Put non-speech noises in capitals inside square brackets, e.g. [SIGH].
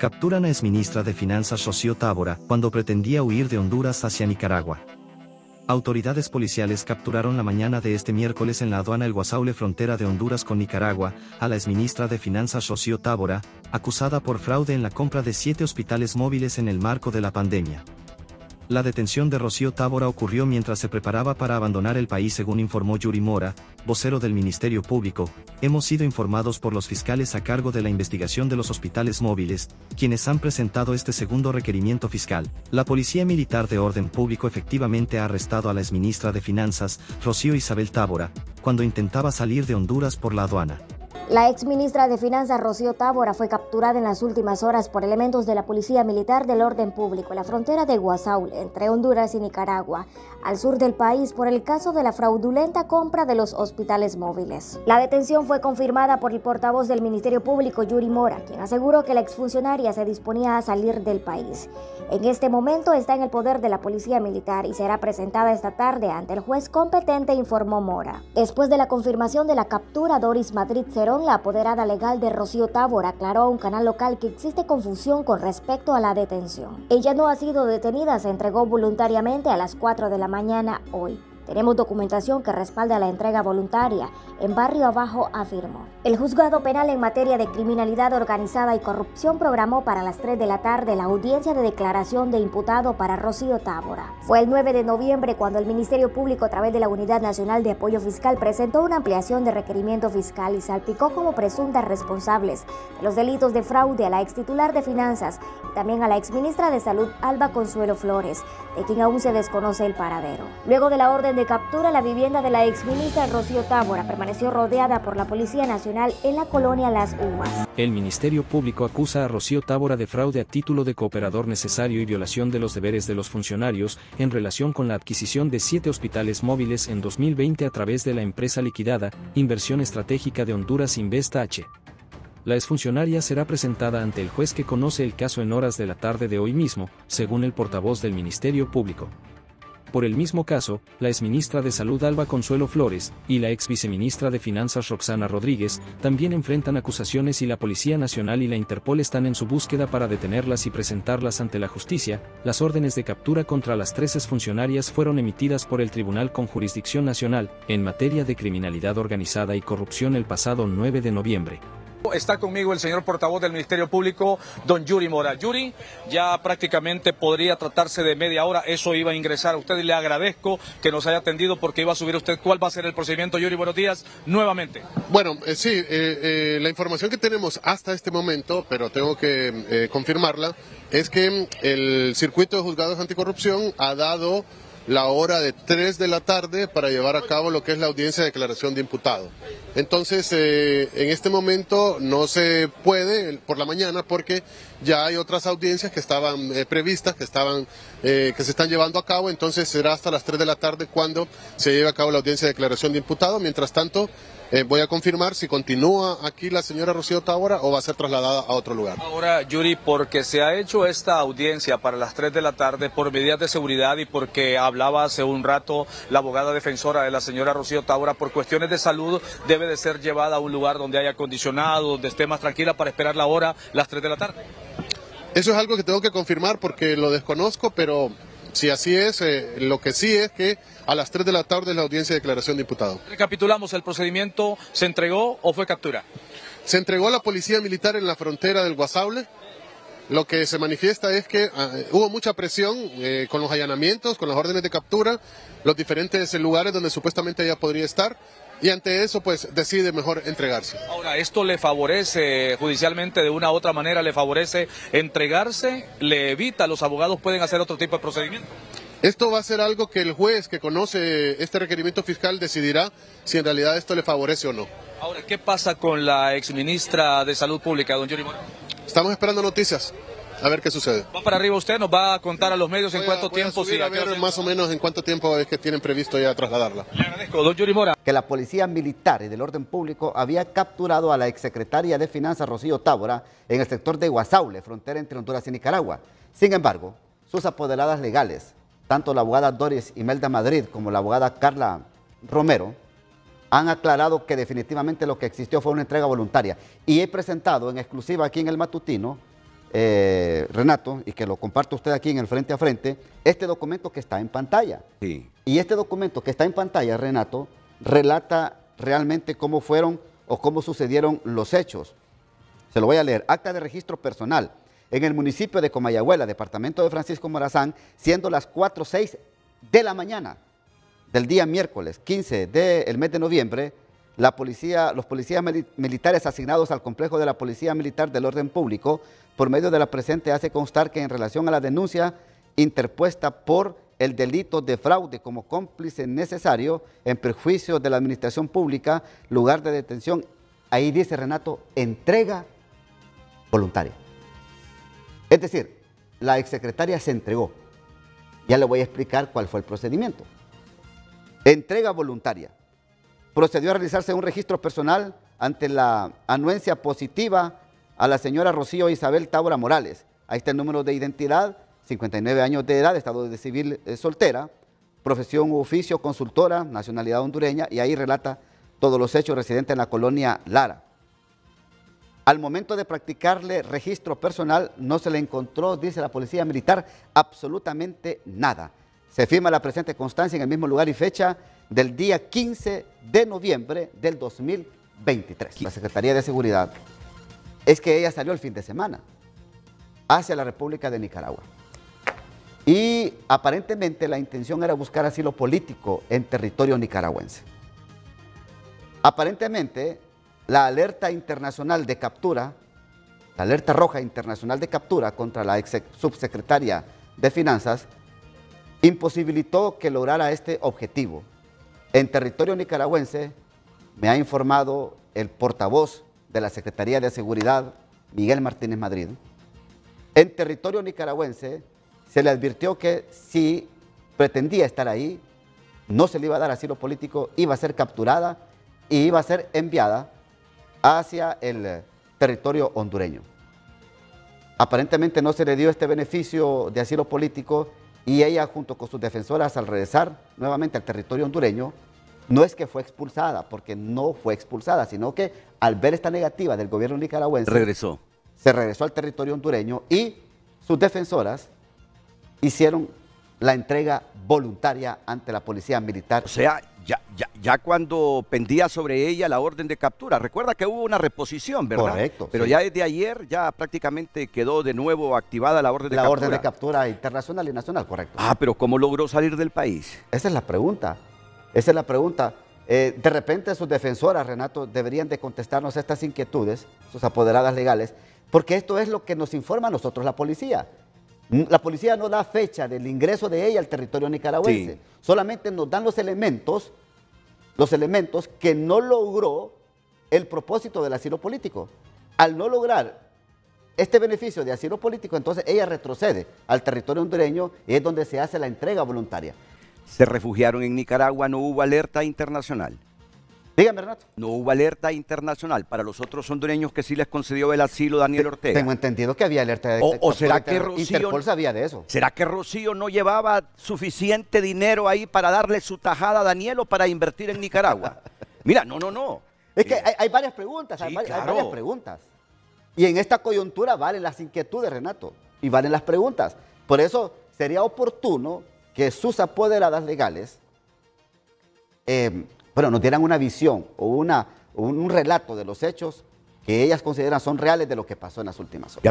Capturan a exministra de Finanzas Rocío Tábora cuando pretendía huir de Honduras hacia Nicaragua. Autoridades policiales capturaron la mañana de este miércoles en la aduana El Guasaule frontera de Honduras con Nicaragua, a la exministra de Finanzas Rocío Tábora, acusada por fraude en la compra de siete hospitales móviles en el marco de la pandemia. La detención de Rocío Tábora ocurrió mientras se preparaba para abandonar el país según informó Yuri Mora, vocero del Ministerio Público. Hemos sido informados por los fiscales a cargo de la investigación de los hospitales móviles, quienes han presentado este segundo requerimiento fiscal. La Policía Militar de Orden Público efectivamente ha arrestado a la exministra de Finanzas, Rocío Isabel Tábora, cuando intentaba salir de Honduras por la aduana. La ex ministra de Finanzas Rocío Tábora fue capturada en las últimas horas por elementos de la Policía Militar del Orden Público en la frontera de Guasaule, entre Honduras y Nicaragua, al sur del país por el caso de la fraudulenta compra de los hospitales móviles. La detención fue confirmada por el portavoz del Ministerio Público, Yuri Mora, quien aseguró que la exfuncionaria se disponía a salir del país. En este momento está en el poder de la Policía Militar y será presentada esta tarde ante el juez competente, informó Mora. Después de la confirmación de la captura, Doris Madrid Cerón la apoderada legal de Rocío Tábora, aclaró a un canal local que existe confusión con respecto a la detención. Ella no ha sido detenida, se entregó voluntariamente a las 4 de la mañana hoy. Tenemos documentación que respalda la entrega voluntaria. En Barrio Abajo afirmó. El juzgado penal en materia de criminalidad organizada y corrupción programó para las 3 de la tarde la audiencia de declaración de imputado para Rocío Tábora. Fue el 9 de noviembre cuando el Ministerio Público a través de la Unidad Nacional de Apoyo Fiscal presentó una ampliación de requerimiento fiscal y salpicó como presuntas responsables de los delitos de fraude a la ex titular de Finanzas y también a la ex ministra de Salud Alba Consuelo Flores, de quien aún se desconoce el paradero. Luego de la orden de captura, la vivienda de la exministra Rocío Tábora permaneció rodeada por la Policía Nacional en la colonia Las Uvas. El Ministerio Público acusa a Rocío Tábora de fraude a título de cooperador necesario y violación de los deberes de los funcionarios en relación con la adquisición de siete hospitales móviles en 2020 a través de la empresa liquidada, Inversión Estratégica de Honduras Investa H. La exfuncionaria será presentada ante el juez que conoce el caso en horas de la tarde de hoy mismo, según el portavoz del Ministerio Público. Por el mismo caso, la exministra de Salud Alba Consuelo Flores y la ex viceministra de Finanzas Roxana Rodríguez también enfrentan acusaciones y la Policía Nacional y la Interpol están en su búsqueda para detenerlas y presentarlas ante la justicia. Las órdenes de captura contra las tres exfuncionarias fueron emitidas por el Tribunal con Jurisdicción Nacional en materia de criminalidad organizada y corrupción el pasado 9 de noviembre. Está conmigo el señor portavoz del Ministerio Público, don Yuri Mora. Yuri, ya prácticamente podría tratarse de media hora, eso iba a ingresar a usted y le agradezco que nos haya atendido porque iba a subir usted. ¿Cuál va a ser el procedimiento, Yuri? Buenos días, nuevamente. Bueno, eh, sí, eh, eh, la información que tenemos hasta este momento, pero tengo que confirmarla, es que el circuito de juzgados anticorrupción ha dado la hora de 3 de la tarde para llevar a cabo lo que es la audiencia de declaración de imputado. Entonces, eh, en este momento no se puede por la mañana porque ya hay otras audiencias que estaban eh, previstas, que, estaban, eh, que se están llevando a cabo, entonces será hasta las 3 de la tarde cuando se lleve a cabo la audiencia de declaración de imputado. Mientras tanto, eh, voy a confirmar si continúa aquí la señora Rocío Tábora o va a ser trasladada a otro lugar. Ahora, Yuri, porque se ha hecho esta audiencia para las 3 de la tarde por medidas de seguridad y porque hablaba hace un rato la abogada defensora de la señora Rocío Tábora, por cuestiones de salud debe de ser llevada a un lugar donde haya acondicionado, donde esté más tranquila para esperar la hora, las 3 de la tarde. Eso es algo que tengo que confirmar porque lo desconozco, pero si así es, eh, lo que sí es que a las 3 de la tarde es la audiencia de declaración de imputado. Recapitulamos, ¿el procedimiento se entregó o fue captura? Se entregó a la policía militar en la frontera del Guasable. Lo que se manifiesta es que ah, hubo mucha presión eh, con los allanamientos, con las órdenes de captura, los diferentes lugares donde supuestamente ella podría estar y ante eso pues decide mejor entregarse. Ahora, ¿esto le favorece judicialmente de una u otra manera, le favorece entregarse, le evita, los abogados pueden hacer otro tipo de procedimiento? Esto va a ser algo que el juez que conoce este requerimiento fiscal decidirá si en realidad esto le favorece o no. Ahora, ¿qué pasa con la exministra de Salud Pública, don Yuri Moreno? Estamos esperando noticias a ver qué sucede. Va para arriba usted, nos va a contar a los medios en cuánto tiempo. A, a ver más o menos en cuánto tiempo es que tienen previsto ya trasladarla. Le agradezco, don Yuri Mora. Que la Policía Militar y del Orden Público había capturado a la exsecretaria de Finanzas Rocío Tábora en el sector de Guasaule, frontera entre Honduras y Nicaragua. Sin embargo, sus apoderadas legales, tanto la abogada Doris Imelda Madrid como la abogada Carla Romero, han aclarado que definitivamente lo que existió fue una entrega voluntaria. Y he presentado en exclusiva aquí en el matutino eh, Renato, y que lo comparto usted aquí en el frente a frente, este documento que está en pantalla. Sí. Y este documento que está en pantalla, Renato, relata realmente cómo fueron o cómo sucedieron los hechos. Se lo voy a leer. Acta de registro personal. En el municipio de Comayagüela, departamento de Francisco Morazán, siendo las 4.06 de la mañana del día miércoles 15 del mes de noviembre, la policía, los policías militares asignados al complejo de la Policía Militar del Orden Público, por medio de la presente, hace constar que en relación a la denuncia interpuesta por el delito de fraude como cómplice necesario en perjuicio de la administración pública, lugar de detención, ahí dice Renato, entrega voluntaria. Es decir, la exsecretaria se entregó. Ya le voy a explicar cuál fue el procedimiento. Entrega voluntaria. Procedió a realizarse un registro personal ante la anuencia positiva a la señora Rocío Isabel Taura Morales. Ahí está el número de identidad, 59 años de edad, estado de civil eh, soltera, profesión u oficio, consultora, nacionalidad hondureña, y ahí relata todos los hechos residentes en la colonia Lara. Al momento de practicarle registro personal, no se le encontró, dice la policía militar, absolutamente nada. Se firma la presente constancia en el mismo lugar y fecha del día 15 de noviembre del 2023. La Secretaría de Seguridad es que ella salió el fin de semana hacia la República de Nicaragua. Y aparentemente la intención era buscar asilo político en territorio nicaragüense. Aparentemente la alerta internacional de captura, la alerta roja internacional de captura contra la ex subsecretaria de Finanzas, imposibilitó que lograra este objetivo. En territorio nicaragüense, me ha informado el portavoz de la Secretaría de Seguridad, Miguel Martínez Madrid, en territorio nicaragüense se le advirtió que si pretendía estar ahí, no se le iba a dar asilo político, iba a ser capturada y iba a ser enviada hacia el territorio hondureño. Aparentemente no se le dio este beneficio de asilo político y ella junto con sus defensoras al regresar nuevamente al territorio hondureño, no es que fue expulsada, porque no fue expulsada, sino que al ver esta negativa del gobierno nicaragüense... Regresó. Se regresó al territorio hondureño y sus defensoras hicieron la entrega voluntaria ante la policía militar. O sea, ya, ya, cuando pendía sobre ella la orden de captura. Recuerda que hubo una reposición, ¿verdad? Correcto. Pero ya desde ayer ya prácticamente quedó de nuevo activada la orden de captura. La orden de captura internacional y nacional, correcto. Ah, pero ¿cómo logró salir del país? Esa es la pregunta. Esa es la pregunta. Eh, de repente sus defensoras, Renato, deberían de contestarnos estas inquietudes, sus apoderadas legales, porque esto es lo que nos informa a nosotros la policía. La policía no da fecha del ingreso de ella al territorio nicaragüense. Solamente nos dan los elementos, los elementos que no logró el propósito del asilo político. Al no lograr este beneficio de asilo político, entonces ella retrocede al territorio hondureño y es donde se hace la entrega voluntaria. Se refugiaron en Nicaragua, no hubo alerta internacional. Dígame, Renato. No hubo alerta internacional para los otros hondureños que sí les concedió el asilo Daniel Ortega. Tengo entendido que había alerta de O, o será que Rocío, Interpol sabía de eso. ¿Será que Rocío no llevaba suficiente dinero ahí para darle su tajada a Daniel o para invertir en Nicaragua? [LAUGHS] Mira, no, no, no. Es que hay, varias preguntas, hay, varias, hay varias preguntas. Y en esta coyuntura valen las inquietudes, Renato, y valen las preguntas. Por eso sería oportuno que sus apoderadas legales eh, bueno, nos dieran una visión o una, un relato de los hechos que ellas consideran son reales de lo que pasó en las últimas horas.